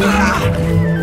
对啊。